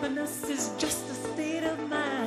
Happiness is just a state of mind.